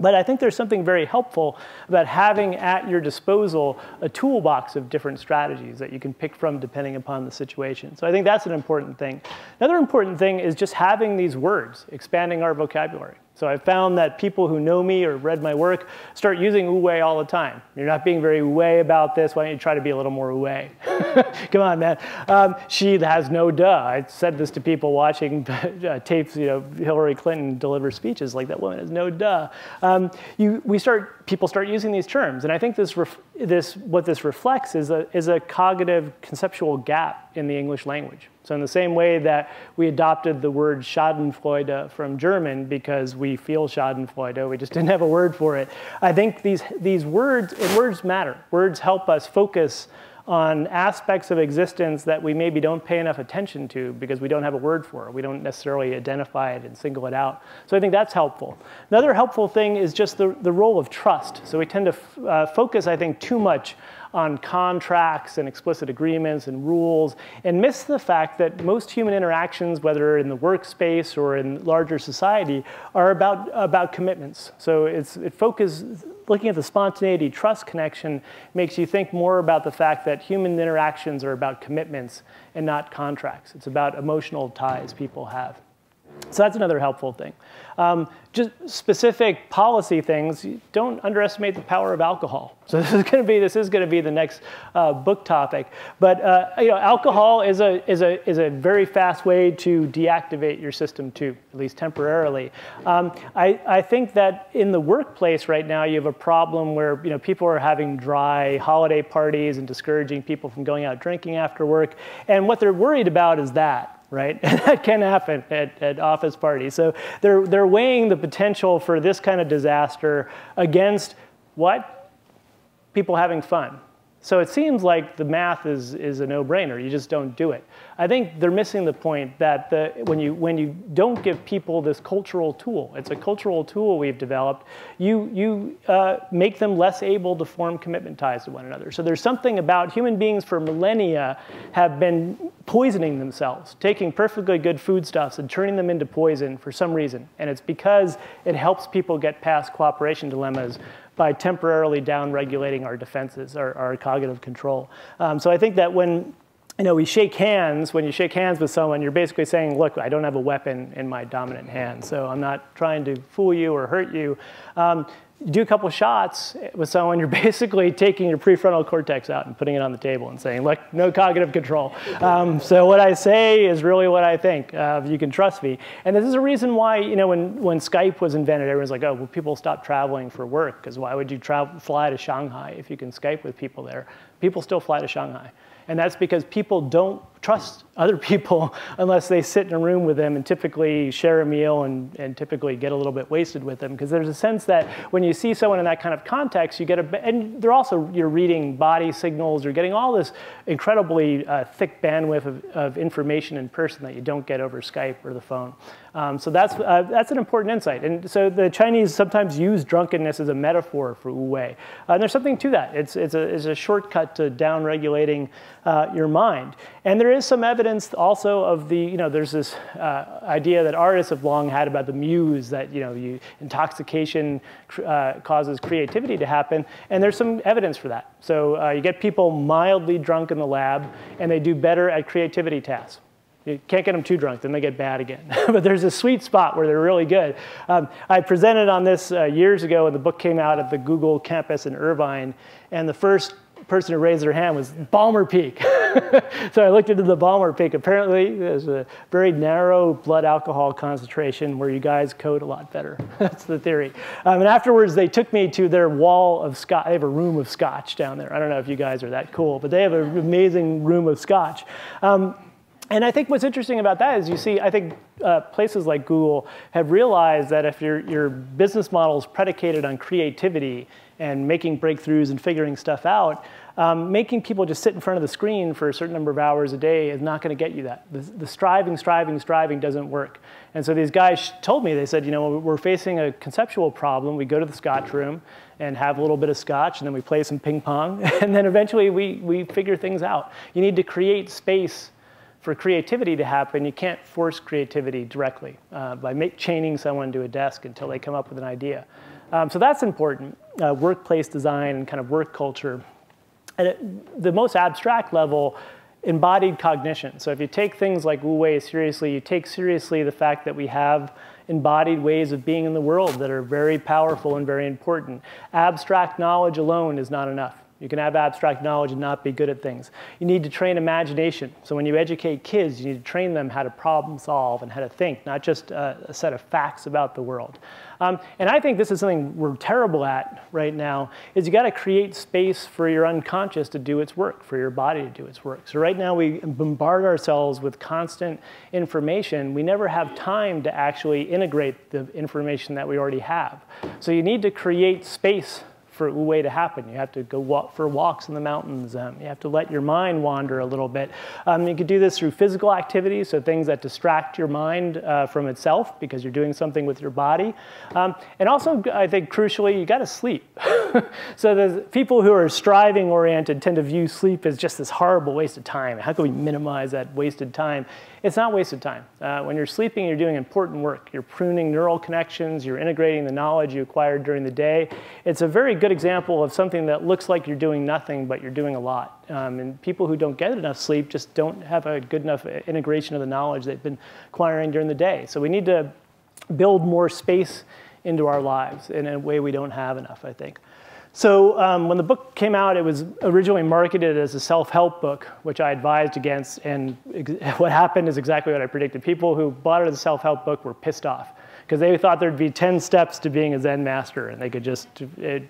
But I think there's something very helpful about having at your disposal a toolbox of different strategies that you can pick from depending upon the situation. So I think that's an important thing. Another important thing is just having these words, expanding our vocabulary. So I've found that people who know me or read my work start using wu all the time. You're not being very wu about this. Why don't you try to be a little more wu <laughs> Come on, man. Um, she has no de. I said this to people watching <laughs> uh, tapes, you know, Hillary Clinton deliver speeches like that woman has no de. Um, you, we start, people start using these terms. And I think this, this, what this reflects is a, is a cognitive conceptual gap in the English language. So in the same way that we adopted the word Schadenfreude from German because we feel Schadenfreude, we just <laughs> didn't have a word for it. I think these, these words, words matter. Words help us focus on aspects of existence that we maybe don't pay enough attention to because we don't have a word for it. We don't necessarily identify it and single it out. So I think that's helpful. Another helpful thing is just the, the role of trust. So we tend to uh, focus, I think, too much on contracts and explicit agreements and rules and miss the fact that most human interactions, whether in the workspace or in larger society, are about, about commitments. So it's, it focuses, looking at the spontaneity trust connection makes you think more about the fact that human interactions are about commitments and not contracts. It's about emotional ties people have. So that's another helpful thing. Um, just specific policy things, don't underestimate the power of alcohol. <laughs> So this is going to be this is going to be the next uh, book topic. But uh, you know, alcohol is a is a is a very fast way to deactivate your system two, at least temporarily. Um, I I think that in the workplace right now you have a problem where you know people are having dry holiday parties and discouraging people from going out drinking after work, and what they're worried about is that right? And <laughs> that can happen at, at office parties. So they're, they're weighing the potential for this kind of disaster against what? People having fun. So it seems like the math is, is a no-brainer. You just don't do it. I think they're missing the point that the, when, you, when you don't give people this cultural tool, it's a cultural tool we've developed, you, you uh, make them less able to form commitment ties to one another. So there's something about human beings for millennia have been poisoning themselves, taking perfectly good foodstuffs and turning them into poison for some reason. And it's because it helps people get past cooperation dilemmas by temporarily down-regulating our defenses, our, our cognitive control. Um, so I think that when you know, we shake hands, when you shake hands with someone, you're basically saying, look, I don't have a weapon in my dominant hand, so I'm not trying to fool you or hurt you. Um, you do a couple shots with someone, you're <laughs> basically taking your prefrontal cortex out and putting it on the table and saying, look, no cognitive control. Um, so what I say is really what I think. Uh, you can trust me. And this is a reason why, you know, when, when Skype was invented, everyone's like, oh, well, people stop traveling for work, because why would you travel, fly to Shanghai if you can Skype with people there? People still fly to Shanghai. And that's because people don't trust other <laughs> people unless they sit in a room with them and typically share a meal and, and typically get a little bit wasted with them. Because there's a sense that when you see someone in that kind of context, you get a, and they're also, you're reading body signals, you're getting all this incredibly uh, thick bandwidth of, of, information in person that you don't get over Skype or the phone. Um, so that's, uh, that's an important insight. And so the Chinese sometimes use drunkenness as a metaphor for wu wei. Uh, and there's something to that. It's, it's, a, it's a shortcut to down-regulating uh, your mind. And there is some evidence also of the, you know, there's this uh, idea that artists have long had about the muse, that, you know, you, intoxication uh, causes creativity to happen. And there's some evidence for that. So uh, you get people mildly drunk in the lab, and they do better at creativity tasks. You can't get them too drunk, then they get bad again. <laughs> but there's a sweet spot where they're really good. Um, I presented on this uh, years ago when the book came out at the Google campus in Irvine, and the first person who raised their hand was Ballmer Peak. <laughs> so I looked into the Ballmer Peak. Apparently, there's a very narrow blood alcohol concentration where you guys code a lot better. <laughs> That's the theory. Um, and afterwards, they took me to their wall of scotch. They have a room of scotch down there. I don't know if you guys are that cool, but they have an amazing room of scotch. Um, and I think what's interesting about that is you see, I think uh, places like Google have realized that if your, your business model is predicated on creativity and making breakthroughs and figuring stuff out, Um, making people just sit in front of the screen for a certain number of hours a day is not going to get you that. The, the, striving, striving, striving doesn't work. And so these guys told me, they said, you know, we're facing a conceptual problem. We go to the scotch room and have a little bit of scotch, and then we play some ping pong, <laughs> and then eventually we, we figure things out. You need to create space for creativity to happen. You can't force creativity directly uh, by make, chaining someone to a desk until they come up with an idea. Um, so that's important, uh, workplace design and kind of work culture. And at the most abstract level, embodied cognition. So if you take things like Wu Wei seriously, you take seriously the fact that we have embodied ways of being in the world that are very powerful and very important. Abstract knowledge alone is not enough. You can have abstract knowledge and not be good at things. You need to train imagination. So when you educate kids, you need to train them how to problem solve and how to think, not just a, a set of facts about the world. Um, and I think this is something we're terrible at right now, is you got to create space for your unconscious to do its work, for your body to do its work. So right now we bombard ourselves with constant information. We never have time to actually integrate the information that we already have. So you need to create space for Wu Wei to happen. You have to go walk for walks in the mountains. Um, you have to let your mind wander a little bit. Um, you could do this through physical activities, so things that distract your mind uh, from itself because you're doing something with your body. Um, and also, I think crucially, you got to sleep. <laughs> so the people who are striving oriented tend to view sleep as just this horrible waste of time. How can we minimize that wasted time? It's not wasted time. Uh, when you're sleeping, you're doing important work. You're pruning neural connections, you're integrating the knowledge you acquired during the day. It's a very good example of something that looks like you're doing nothing, but you're doing a lot. Um, and people who don't get enough sleep just don't have a good enough integration of the knowledge they've been acquiring during the day. So we need to build more space into our lives in a way we don't have enough, I think. So um, when the book came out, it was originally marketed as a self-help book, which I advised against. And <laughs> what happened is exactly what I predicted. People who bought it as a self-help book were pissed off because they thought there'd be 10 steps to being a Zen master and they could just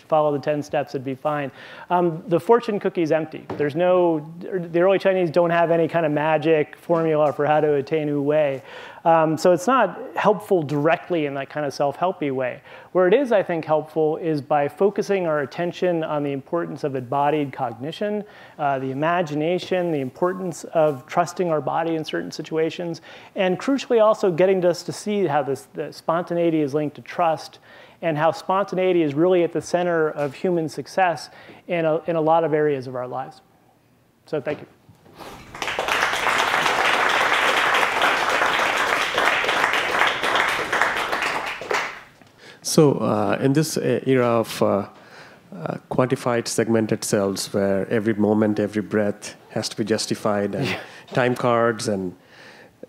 follow the 10 steps, it'd be fine. Um, the fortune cookie is empty. There's no, the early Chinese don't have any kind of magic formula for how to attain Wu Wei. Um, so it's not helpful directly in that kind of self-helpy way. Where it is, I think, helpful is by focusing our attention on the importance of embodied cognition, uh, the imagination, the importance of trusting our body in certain situations, and crucially also getting us to see how this spontaneity is linked to trust and how spontaneity is really at the center of human success in a, in a lot of areas of our lives. So thank you. So uh, in this uh, era of uh, uh, quantified segmented cells where every moment, every breath has to be justified and yeah. time cards and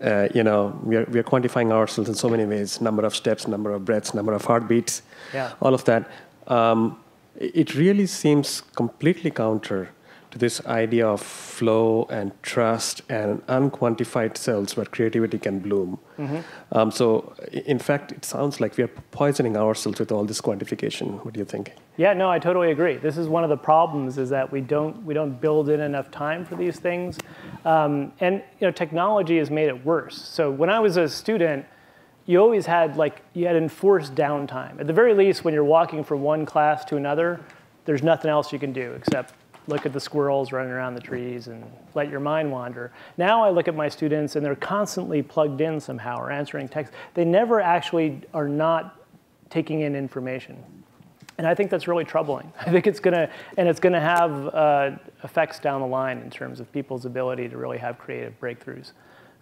uh, you know, we are, we are quantifying ourselves in so many ways, number of steps, number of breaths, number of heartbeats, yeah. all of that. Um, it really seems completely counter this idea of flow and trust and unquantified cells where creativity can bloom. Mm-hmm. Um, so, in fact, it sounds like we are poisoning ourselves with all this quantification. What do you think? Yeah, no, I totally agree. This is one of the problems: is that we don't we don't build in enough time for these things, um, and you know, technology has made it worse. So, when I was a student you always had like you had enforced downtime. At the very least, when you're walking from one class to another, there's nothing else you can do except look at the squirrels running around the trees and let your mind wander. Now I look at my students and they're constantly plugged in somehow or answering texts. They never actually are not taking in information. And I think that's really troubling. <laughs> I think it's gonna, and it's gonna have uh, effects down the line in terms of people's ability to really have creative breakthroughs.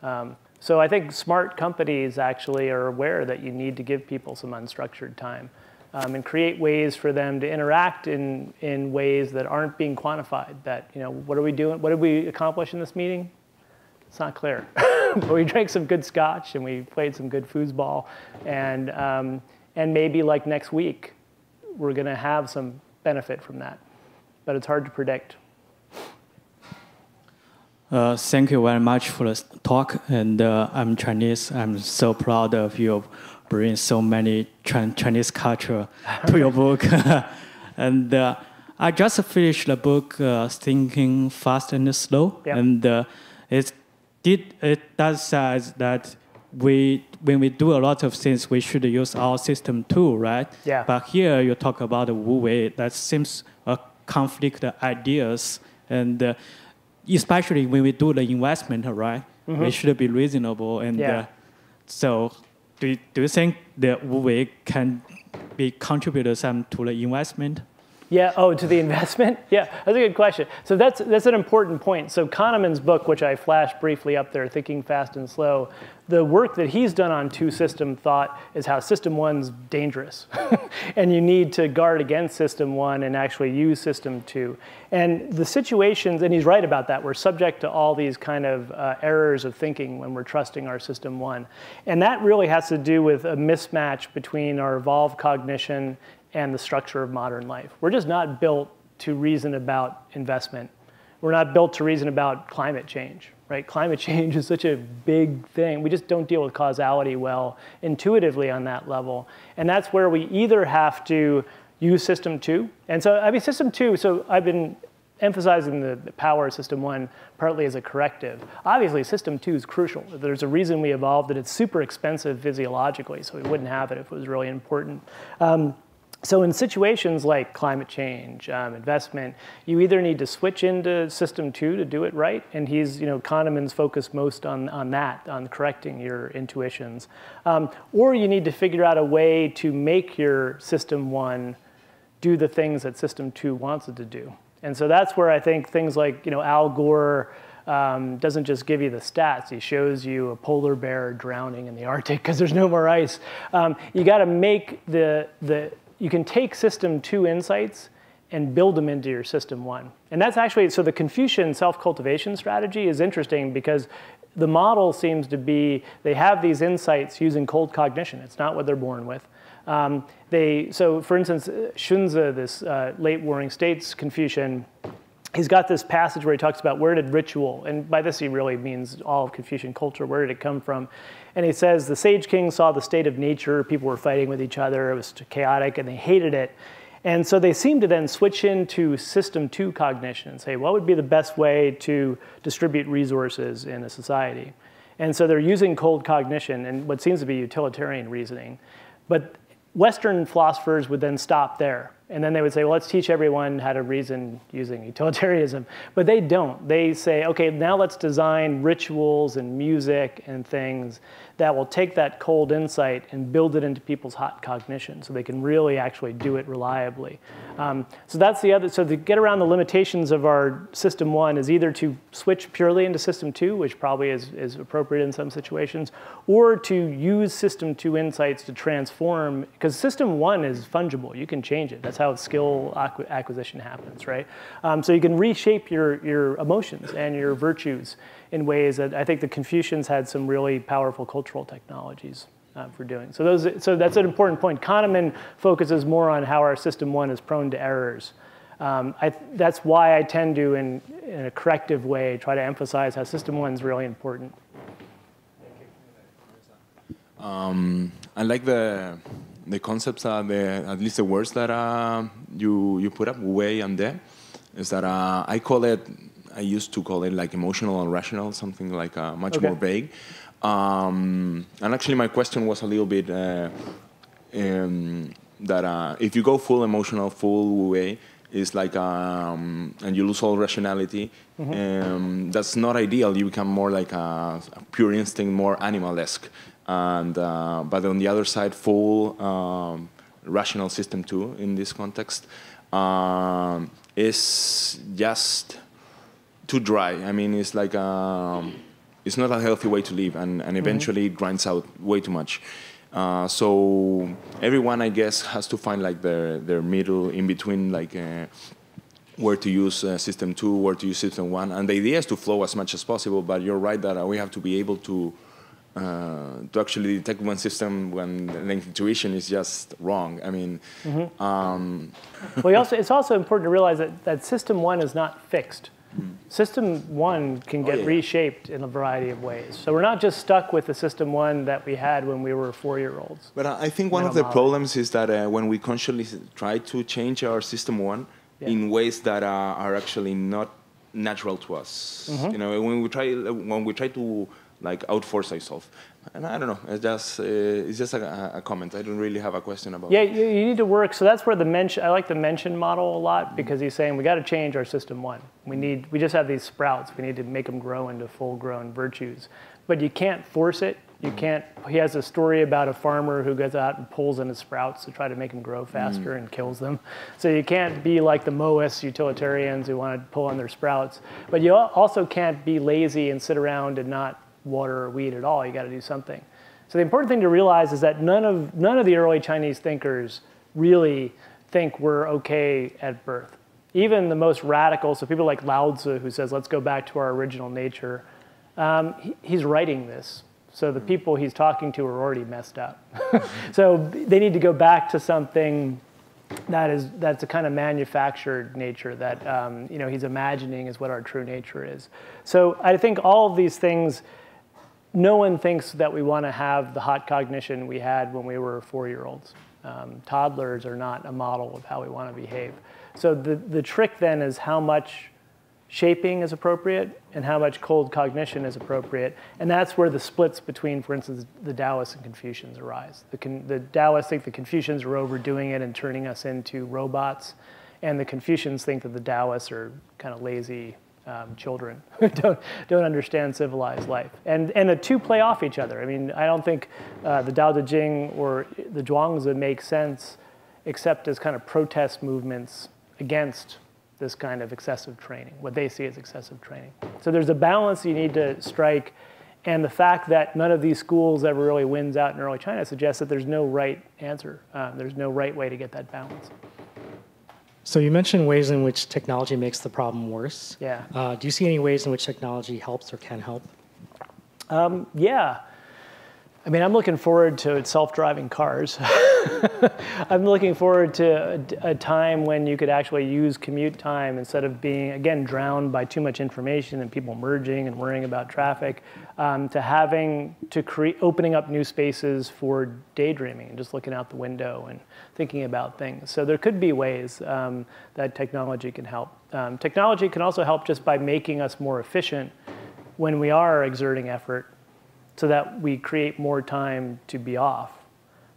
Um, so I think smart companies actually are aware that you need to give people some unstructured time um, and create ways for them to interact in, in ways that aren't being quantified. That, you know, what are we doing? What did we accomplish in this meeting? It's not clear. <laughs> but we drank some good scotch and we played some good foosball. And, um, and maybe like next week, we're going to have some benefit from that. But it's hard to predict. Uh, thank you very much for the talk. And uh, I'm Chinese. I'm so proud of you bring so many Chinese culture to your book. <laughs> and uh, I just finished the book, uh, Thinking Fast and Slow, yep. and uh, it did it does say that we when we do a lot of things, we should use our system two, right? Yeah. But here you talk about the Wu Wei. That seems a conflict ideas, and uh, especially when we do the investment, right? Mm-hmm. We should be reasonable. And yeah. uh, so, do you, do you think that we can be contributed some to the investment? Yeah, oh, to the <laughs> investment? Yeah, that's a good question. So that's, that's an important point. So Kahneman's book, which I flashed briefly up there, Thinking Fast and Slow, the work that he's done on two-system thought is how system one's dangerous. <laughs> and you need to guard against system one and actually use system two. And the situations, and he's right about that, we're subject to all these kind of uh, errors of thinking when we're trusting our system one. And that really has to do with a mismatch between our evolved cognition and the structure of modern life. We're just not built to reason about investment. We're not built to reason about climate change, right? Climate <laughs> change is such a big thing. We just don't deal with causality well intuitively on that level. And that's where we either have to use system two. And so, I mean, system two, so I've been emphasizing the, power of system one partly as a corrective. Obviously, system two is crucial. There's a reason we evolved it. It's super expensive physiologically, so we wouldn't have it if it was really important. Um, so in situations like climate change, um, investment, you either need to switch into system two to do it right, and he's, you know, Kahneman's focused most on, on that, on correcting your intuitions, um, or you need to figure out a way to make your system one do the things that system two wants it to do. And so that's where I think things like, you know, Al Gore um, doesn't just give you the stats. He shows you a polar bear drowning in the Arctic because there's no more ice. Um, you got to make the, the you can take system two insights and build them into your system one. And that's actually, so the Confucian self-cultivation strategy is interesting because the model seems to be, they have these insights using cold cognition. It's not what they're born with. Um, they, so for instance, Xunzi, this uh, late Warring States Confucian, he's got this passage where he talks about where did ritual, and by this he really means all of Confucian culture, where did it come from? And he says the sage king saw the state of nature, people were fighting with each other, it was chaotic, and they hated it. And so they seem to then switch into system two cognition and say, what would be the best way to distribute resources in a society? And so they're using cold cognition and what seems to be utilitarian reasoning. But Western philosophers would then stop there. And then they would say, well, let's teach everyone how to reason using utilitarianism. But they don't. They say, okay, now let's design rituals and music and things that will take that cold insight and build it into people's hot cognition so they can really actually do it reliably. Um, so that's the other, so to get around the limitations of our system one is either to switch purely into system two, which probably is, is appropriate in some situations, or to use system two insights to transform, because system one is fungible, you can change it. That's how skill acquisition happens, right? Um, so you can reshape your, your emotions and your virtues in ways that I think the Confucians had some really powerful cultural technologies uh, for doing. So, those, so that's an important point. Kahneman focuses more on how our system one is prone to errors. Um, I, that's why I tend to, in, in a corrective way, try to emphasize how system one is really important. Um, I like the the concepts, uh, the at least the words that uh, you you put up, way and there. Is that uh, I call it I used to call it like emotional and rational, something like uh, much okay. more vague. Um, and actually, my question was a little bit uh, um, that uh, if you go full emotional, full way, it's like um, and you lose all rationality. Mm-hmm. Um, that's not ideal. You become more like a, a pure instinct, more animal-esque. And uh, but on the other side, full um, rational system two. In this context, um, is just too dry. I mean, it's like um, it's not a healthy way to live, and, and mm-hmm. eventually mm-hmm. it grinds out way too much. Uh, so everyone, I guess, has to find like their their middle in between, like uh, where to use uh, system two, where to use system one, and the idea is to flow as much as possible. But you're right that uh, we have to be able to. Uh, to actually detect one system when the intuition is just wrong. I mean, mm-hmm. um, well, <laughs> also, it's also important to realize that, that system one is not fixed. System one can oh, get oh, yeah. reshaped in a variety of ways. So we're not just stuck with the system one that we had when we were four year olds. But I think one of the problems is that uh, when we consciously try to change our system one yeah. in ways that uh, are actually not natural to us. Mm-hmm. You know, when we try when we try to like outforce thyself. And I don't know. It's just uh, it's just a, a, comment. I don't really have a question about. Yeah, you, you, need to work. So that's where the Mencian. I like the Mencian model a lot because he's saying we got to change our system one. We need. We just have these sprouts. We need to make them grow into full-grown virtues. But you can't force it. You can't. He has a story about a farmer who goes out and pulls in his sprouts to try to make them grow faster mm. and kills them. So you can't be like the Mohist utilitarians who want to pull on their sprouts. But you also can't be lazy and sit around and not water or weed at all. You got to do something. So the important thing to realize is that none of, none of the early Chinese thinkers really think we're okay at birth. Even the most radical, so people like Lao Tzu, who says, let's go back to our original nature, um, he, he's writing this. So the people he's talking to are already messed up. <laughs> so they need to go back to something that is that's a kind of manufactured nature that um, you know he's imagining is what our true nature is. So I think all of these things no one thinks that we want to have the hot cognition we had when we were four-year-olds. Um, toddlers are not a model of how we want to behave. So the, the trick then is how much shaping is appropriate and how much cold cognition is appropriate. And that's where the splits between, for instance, the Taoists and Confucians arise. The, the Taoists think the Confucians are overdoing it and turning us into robots. And the Confucians think that the Taoists are kind of lazy um, children <laughs> who don't, don't understand civilized life. And, and the two play off each other. I mean, I don't think uh, the Tao Te Ching or the Zhuangzi make sense except as kind of protest movements against this kind of excessive training, what they see as excessive training. So there's a balance you need to strike. And the fact that none of these schools ever really wins out in early China suggests that there's no right answer. Um, there's no right way to get that balance. So you mentioned ways in which technology makes the problem worse. Yeah. Uh, do you see any ways in which technology helps or can help? Um, yeah. I mean, I'm looking forward to self-driving cars. <laughs> I'm looking forward to a, a, time when you could actually use commute time instead of being, again, drowned by too much information and people merging and worrying about traffic, um, to having, to create, opening up new spaces for daydreaming and just looking out the window and thinking about things. So there could be ways um, that technology can help. Um, technology can also help just by making us more efficient when we are exerting effort so that we create more time to be off.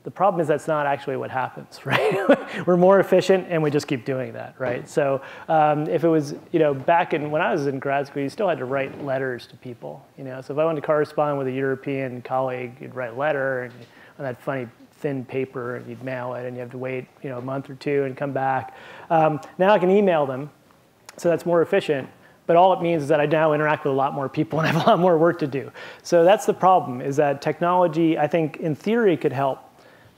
The problem is that's not actually what happens, <laughs> right? We're more efficient and we just keep doing that, right? So um, if it was, you know, back in when I was in grad school, you still had to write letters to people, you know. So if I wanted to correspond with a European colleague, you'd write a letter and on that funny thin paper and you'd mail it and you have to wait, you know, a month or two and come back. Um, now I can email them, so that's more efficient. But all it means is that I now interact with a lot more people <laughs> and I have a lot more work to do. So that's the problem, is that technology, I think, in theory could help,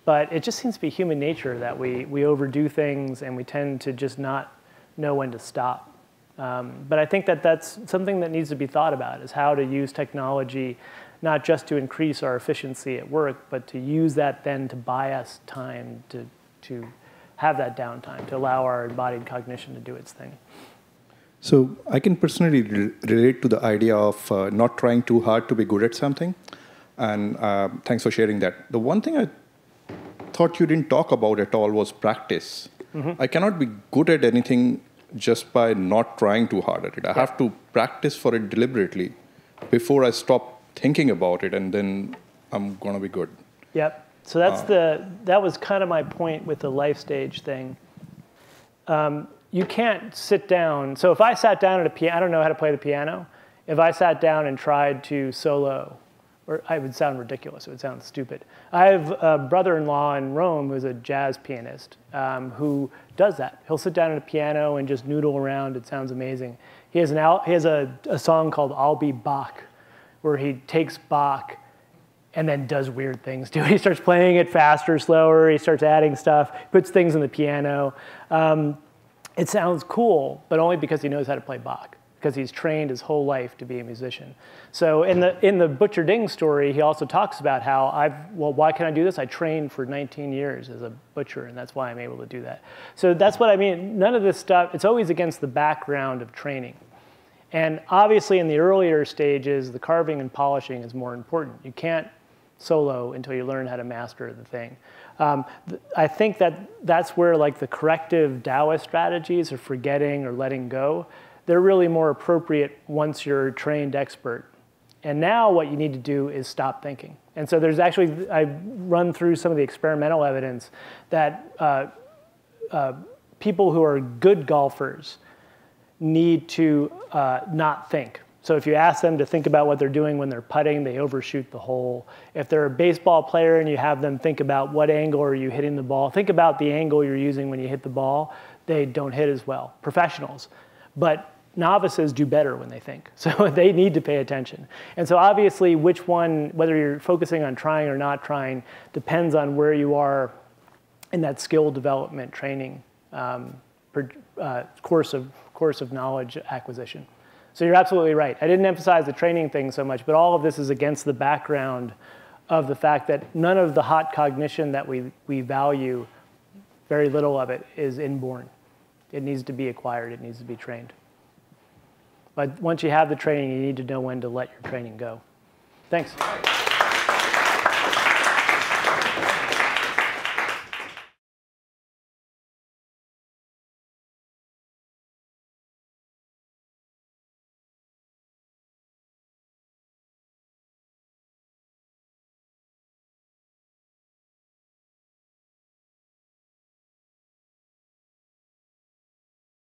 but it just seems to be human nature that we, we overdo things and we tend to just not know when to stop. Um, but I think that that's something that needs to be thought about, is how to use technology not just to increase our efficiency at work, but to use that then to buy us time to, to have that downtime, to allow our embodied cognition to do its thing. So I can personally re- relate to the idea of uh, not trying too hard to be good at something. And uh, thanks for sharing that. The one thing I thought you didn't talk about at all was practice. Mm-hmm. I cannot be good at anything just by not trying too hard at it. I yeah. have to practice for it deliberately before I stop thinking about it, and then I'm going to be good. Yep. So that's uh, the that was kind of my point with the life stage thing. Um, you can't sit down. So if I sat down at a piano, I don't know how to play the piano. If I sat down and tried to solo, or I would sound ridiculous. It would sound stupid. I have a brother-in-law in Rome who's a jazz pianist um, who does that. He'll sit down at a piano and just noodle around. It sounds amazing. He has, an he has a, a song called "I'll Be Bach," where he takes Bach and then does weird things to it. <laughs> He starts playing it faster, slower. He starts adding stuff, puts things in the piano. Um, it sounds cool, but only because he knows how to play Bach, because he's trained his whole life to be a musician. So in the, in the Butcher Ding story, he also talks about how I've, well, why can I do this? I trained for 19 years as a butcher, and that's why I'm able to do that. So that's what I mean. None of this stuff, it's always against the background of training. And obviously, in the earlier stages, the carving and polishing is more important. You can't solo until you learn how to master the thing. Um, I think that that's where like the corrective Taoist strategies of forgetting or letting go, they're really more appropriate once you're a trained expert And now what you need to do is stop thinking. And so there's actually, I run through some of the experimental evidence that uh, uh, people who are good golfers need to uh, not think. So if you ask them to think about what they're doing when they're putting, they overshoot the hole. If they're a baseball player and you have them think about what angle are you hitting the ball, think about the angle you're using when you hit the ball, they don't hit as well. Professionals. But novices do better when they think. <laughs> So they need to pay attention. And so obviously which one, whether you're focusing on trying or not trying, depends on where you are in that skill development training um, per, uh, course, of, course of knowledge acquisition. So you're absolutely right. I didn't emphasize the training thing so much, but all of this is against the background of the fact that none of the hot cognition that we, we value, very little of it, is inborn. It needs to be acquired, it needs to be trained. But once you have the training, you need to know when to let your training go. Thanks.